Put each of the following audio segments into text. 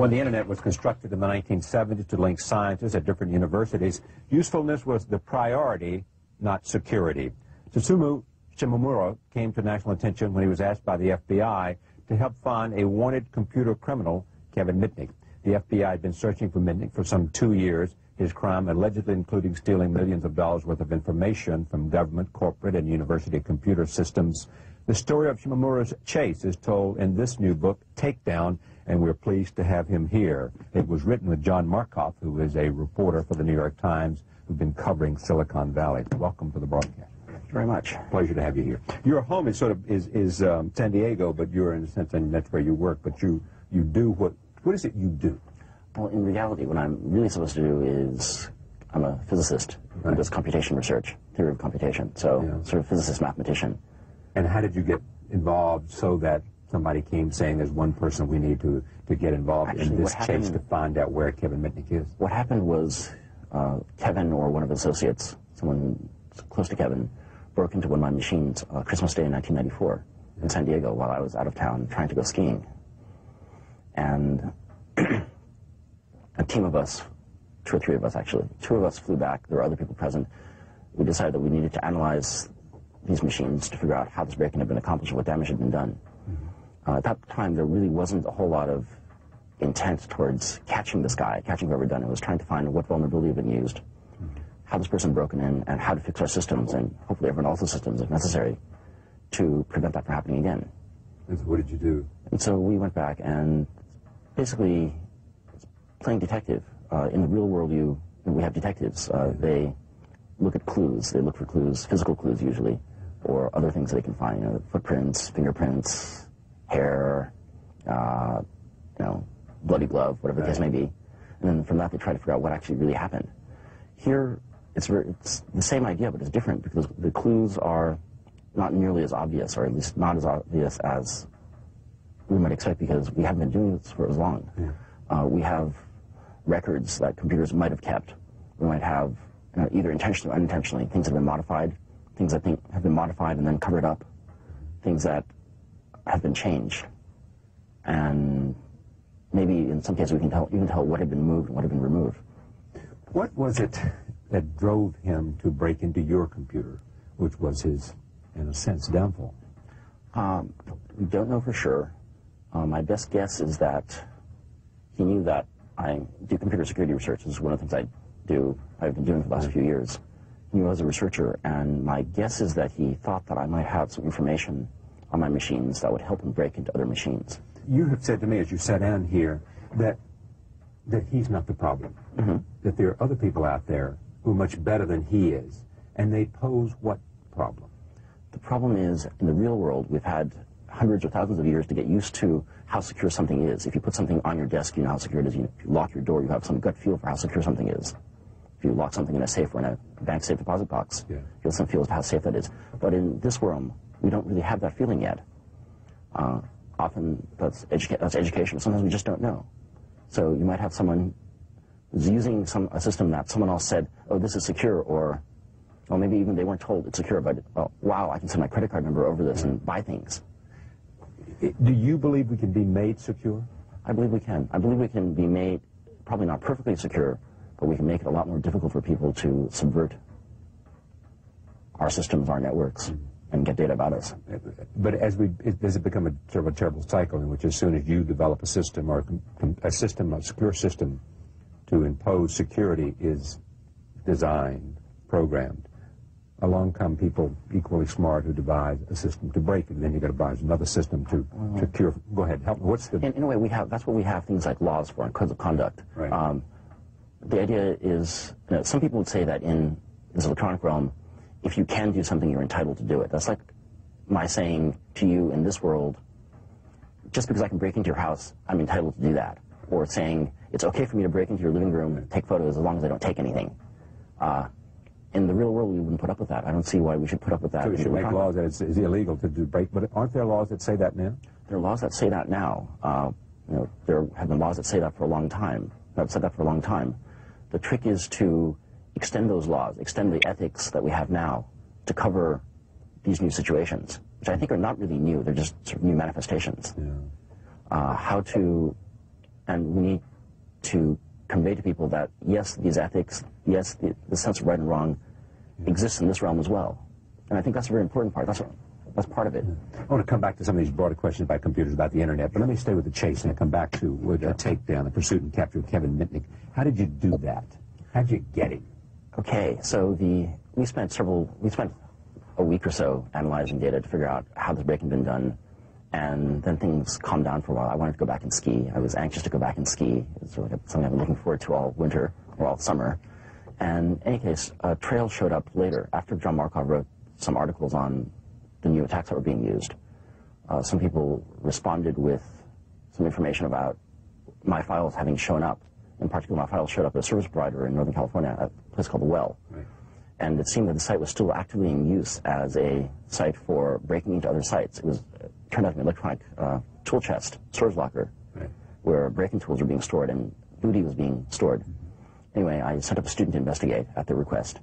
When the internet was constructed in the 1970s to link scientists at different universities, usefulness was the priority, not security. Tsutomu Shimomura came to national attention when he was asked by the FBI to help find a wanted computer criminal, Kevin Mitnick. The FBI had been searching for Mitnick for some two years, his crime allegedly including stealing millions of dollars worth of information from government, corporate, and university computer systems. The story of Shimomura's chase is told in this new book, Takedown, and we're pleased to have him here. It was written with John Markoff, who is a reporter for the New York Times, who's been covering Silicon Valley. Welcome to the broadcast. Very much. Pleasure to have you here. Your home is sort of is, is um, San Diego, but you're in a sense, and that's where you work. But you you do what what is it you do? Well, in reality, what I'm really supposed to do is I'm a physicist right. who does computation research, theory of computation. So yeah. sort of physicist mathematician. And how did you get involved so that somebody came saying there's one person we need to, to get involved Actually, in this happened, chase to find out where Kevin Mitnick is? What happened was uh, Kevin or one of his associates, someone close to Kevin, broke into one of my machines uh, Christmas Day in 1994 in San Diego while I was out of town trying to go skiing. And a team of us, two or three of us actually, two of us flew back. There were other people present. We decided that we needed to analyze these machines to figure out how this break-in had been accomplished and what damage had been done. Uh, at that time, there really wasn't a whole lot of intent towards catching this guy, catching whoever done it. It was trying to find what vulnerability had been used, how this person broken in, and how to fix our systems, and hopefully everyone else's systems if necessary, to prevent that from happening again. And so what did you do? And so we went back and basically playing detective. Uh, in the real world, you we have detectives. Uh, they look at clues. They look for clues, physical clues usually, or other things that they can find. You know, footprints, fingerprints, hair, uh, you know, bloody glove, whatever the case may be. And then from that, they try to figure out what actually really happened. Here, it's, very, it's the same idea, but it's different because the clues are not nearly as obvious, or at least not as obvious as we might expect because we haven't been doing this for as long. Yeah. Uh, we have records that computers might have kept. We might have you know, either intentionally or unintentionally things that have been modified, things that think have been modified and then covered up, things that have been changed, and maybe in some cases we can tell even tell what had been moved and what had been removed. What was it that drove him to break into your computer, which was his, in a sense, downfall? Um, don't know for sure. Uh, my best guess is that he knew that I do computer security research. This is one of the things I do, I've been doing for the last few years. He knew I was a researcher, and my guess is that he thought that I might have some information on my machines that would help him break into other machines. You have said to me as you sat down here that that he's not the problem. Mm -hmm. That there are other people out there who are much better than he is, and they pose what problem? The problem is, in the real world, we've had hundreds or thousands of years to get used to how secure something is. If you put something on your desk, you know how secure it is. If you lock your door, you have some gut feel for how secure something is. If you lock something in a safe or in a bank safe deposit box, yeah. you have some feel for how safe that is. But in this realm, we don't really have that feeling yet. Uh, often that's, educa that's education. Sometimes we just don't know. So you might have someone who's using some a system that someone else said, oh, this is secure, or or maybe even they weren't told it's secure, but oh, wow, I can send my credit card number over this and buy things. Do you believe we can be made secure? I believe we can. I believe we can be made, probably not perfectly secure, but we can make it a lot more difficult for people to subvert our systems, our networks, and get data about us. But as we, does it become a sort of a terrible cycle in which as soon as you develop a system or a system, a secure system to impose security is designed, programmed, along come people equally smart who devise a system to break it, and then you got to devise another system to, to cure. Go ahead, help me. What's the? In, in, a way, we have that's what we have things like laws for and codes of conduct. Right. Um, the idea is, you know, some people would say that in this electronic realm, if you can do something, you're entitled to do it. That's like my saying to you in this world, just because I can break into your house, I'm entitled to do that. Or saying, it's okay for me to break into your living room and take photos as long as I don't take anything. Uh, in the real world, we wouldn't put up with that. I don't see why we should put up with that. So we should make laws that it's, it's, illegal to do break, but aren't there laws that say that now? There are laws that say that now. Uh, you know, there have been laws that say that for a long time. That said that for a long time. The trick is to extend those laws, extend the ethics that we have now to cover these new situations, which I think are not really new. They're just sort of new manifestations. Yeah. Uh, how to And we need to convey to people that, yes, these ethics, yes, the, the sense of right and wrong exists in this realm as well. And I think that's a very important part. That's, that's part of it. I want to come back to some of these broader questions about computers, about the internet, but let me stay with the chase and come back to with a takedown, the pursuit and capture of Kevin Mitnick. How did you do that? How did you get him? Okay, so the we spent several we spent a week or so analyzing data to figure out how this break had been done, and then things calmed down for a while. I wanted to go back and ski. I was anxious to go back and ski. It's sort of something I've been looking forward to all winter or all summer. And in any case, a trail showed up later after John Markoff wrote some articles on the new attacks that were being used. Uh, some people responded with some information about my files having shown up. In particular, my files showed up at a service provider in Northern California, place called The Well. Right. And it seemed that the site was still actively in use as a site for breaking into other sites. It was it turned out to be an electronic uh, tool chest, storage locker, Right. where breaking tools were being stored and booty was being stored. Anyway, I sent up a student to investigate at their request.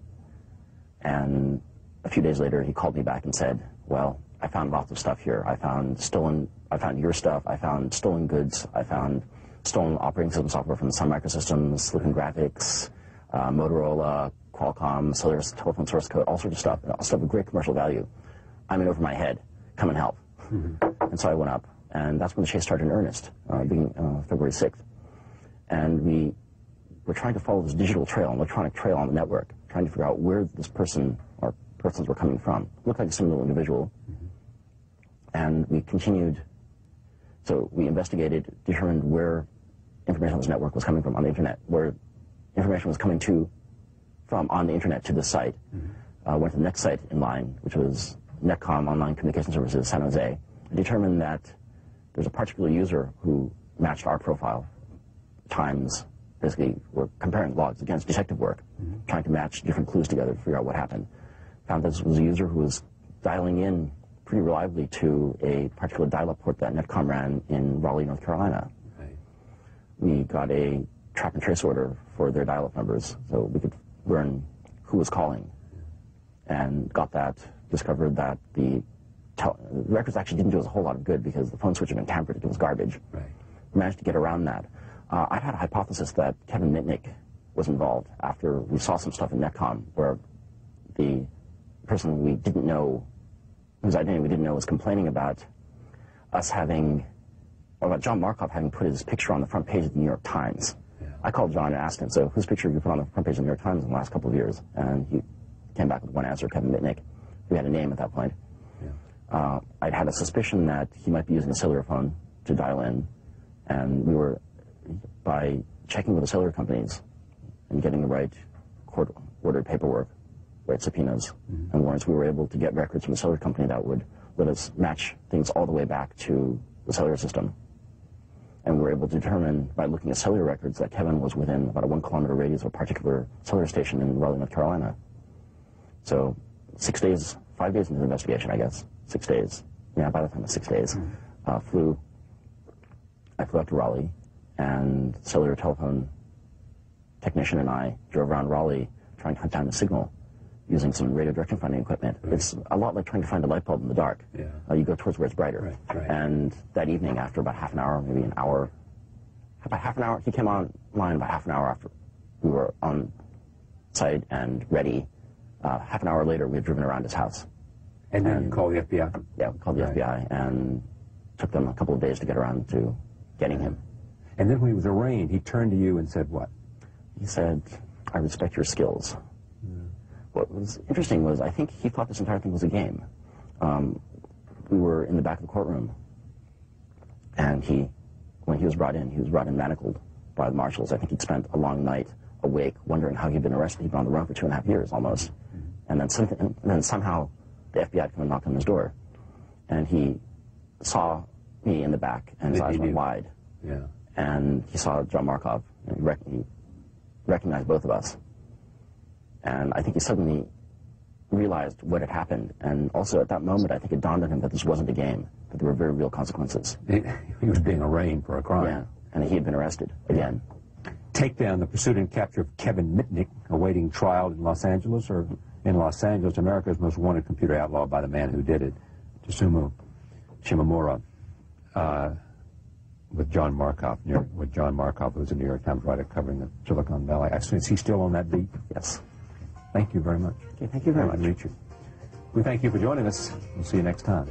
And a few days later, he called me back and said, well, I found lots of stuff here. I found stolen, I found your stuff. I found stolen goods. I found stolen operating system software from Sun Microsystems, Silicon Graphics, uh, Motorola, Qualcomm, cellular telephone source code, all sorts of stuff, all stuff of great commercial value. I'm in over my head. Come and help. And so I went up, and that's when the chase started in earnest, uh, beginning uh, February 6th. And we were trying to follow this digital trail, an electronic trail on the network, trying to figure out where this person or persons were coming from. Looked like a single individual. And we continued, so we investigated, determined where information on this network was coming from on the internet, where information was coming to from on the internet to this site. Uh, went to the next site in line, which was Netcom Online Communication Services, San Jose, and determined that there's a particular user who matched our profile times. Basically, we're comparing logs against detective work, trying to match different clues together to figure out what happened. Found that this was a user who was dialing in pretty reliably to a particular dial-up port that Netcom ran in Raleigh, North Carolina Right. we got a track and trace order for their dial-up numbers, so we could learn who was calling, and got that. Discovered that the, tel- the records actually didn't do us a whole lot of good because the phone switch had been tampered. It was garbage. Right. We managed to get around that. Uh, I had a hypothesis that Kevin Mitnick was involved after we saw some stuff in Netcom where the person we didn't know, whose identity we didn't know, was complaining about us having, or about John Markoff having put his picture on the front page of the New York Times. I called John and asked him, so whose picture have you put on the front page of the New York Times in the last couple of years? And he came back with one answer, Kevin Mitnick. We had a name at that point. Yeah. Uh, I'd had a suspicion that he might be using a cellular phone to dial in, and we were, by checking with the cellular companies and getting the right court ordered paperwork, right subpoenas and warrants, we were able to get records from the cellular company that would let us match things all the way back to the cellular system. And we were able to determine by looking at cellular records that Kevin was within about a one kilometer radius of a particular cellular station in Raleigh, North Carolina. So six days, five days into the investigation, I guess. Six days. Yeah, by the time of six days. Uh, flew, I flew out to Raleigh, and cellular telephone technician and I drove around Raleigh trying to hunt down the signal using some radio direction finding equipment. It's a lot like trying to find a light bulb in the dark. Yeah. Uh, you go towards where it's brighter. Right, right. And that evening, after about half an hour, maybe an hour, about half an hour, he came online about half an hour after we were on site and ready. Uh, half an hour later, we had driven around his house. And then you And- call the FBI. Yeah, we called the Right. FBI and took them a couple of days to get around to getting him. And then when he was arraigned, he turned to you and said what? He said, I respect your skills. What was interesting was I think he thought this entire thing was a game. Um, we were in the back of the courtroom, and he, when he was brought in, he was brought in manacled by the marshals. I think he'd spent a long night awake, wondering how he'd been arrested. He'd been on the run for two and a half years almost, and then something, and then somehow the FBI had come and knocked on his door, and he saw me in the back, and his He eyes went wide Yeah. and he saw John Markoff, and he, rec- he recognized both of us. And I think he suddenly realized what had happened. And also at that moment, I think it dawned on him that this wasn't a game, that there were very real consequences. He, he was being arraigned for a crime. Yeah. And he had been arrested again. Takedown, the pursuit and capture of Kevin Mitnick, awaiting trial in Los Angeles, or in Los Angeles, America's most wanted computer outlaw by the man who did it, Tsutomu Shimomura. Uh, with John Markoff, York, with John Markoff, who's a New York Times writer covering the Silicon Valley. Is he still on that beat? Yes. Thank you very much. Okay, thank you very Great to much. meet you. We thank you for joining us. We'll see you next time.